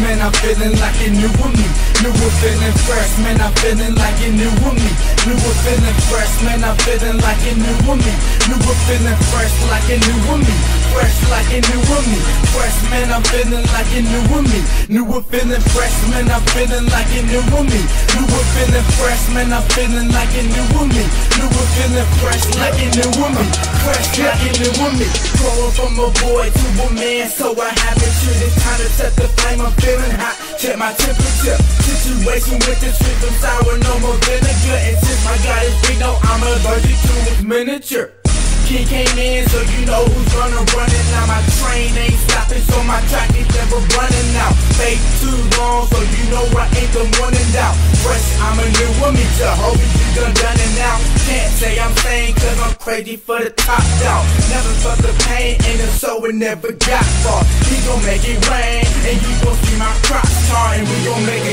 I'm feeling like a new with me. New with feeling fresh, man, I'm feeling like a new with me. New with feeling fresh, man, I'm feeling like a new with me. New with feeling fresh like a new with me. Fresh like a new with me. Fresh, man, I'm feeling like a new with me. New with feeling fresh, man, I'm feeling like a new with me. New feeling fresh, man, I'm feeling like a new with me. New feeling fresh like a new with me. Fresh like a new me. Growing from a boy to a man, so I have it to this time to set the flame. I'm feeling hot, check my temperature. Situation with the trip, I'm sour, no more vinegar. And since my God is big, no, I'm allergic to his miniature. King came in, so you know who's gonna run it now. My train ain't stopping, never running out. Fake too long, so you know I ain't the one in doubt. Fresh, I'm a new woman, Jehovah, you done done it now. Can't say I'm sane, cause I'm crazy for the top dog. Never felt the pain, and if so, it never got far. He gon' make it rain, and you gon' see my crops tar, and we gon' make change,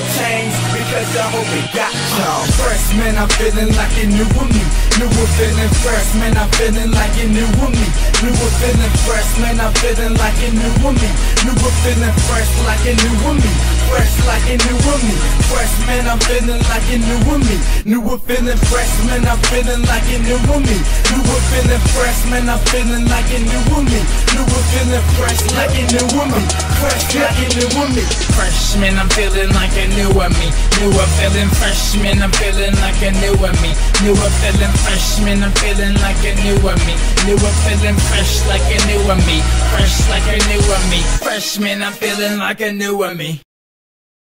because I hope it got y'all. Fresh, man, I'm feeling like a new woman. New one feeling fresh, man, I'm feeling like a new woman. New one feeling fresh, man, I'm feeling like a new woman. New one feeling fresh like a new woman. Fresh like a new woman. Fresh, man, I'm feeling like a new woman. New one feeling fresh, man, I'm feeling like a new woman. New one feeling fresh, man, I'm feeling like a new woman. New one feeling fresh like a new woman. Fresh like a new woman. Freshman, I'm feeling like a new of me. Newer feeling freshman, I'm feeling like a new of me. Newer feeling freshman, I'm feeling like a new of me. Newer feeling fresh like a new of me. Fresh like a new of me. Freshman, I'm feeling like a new of me.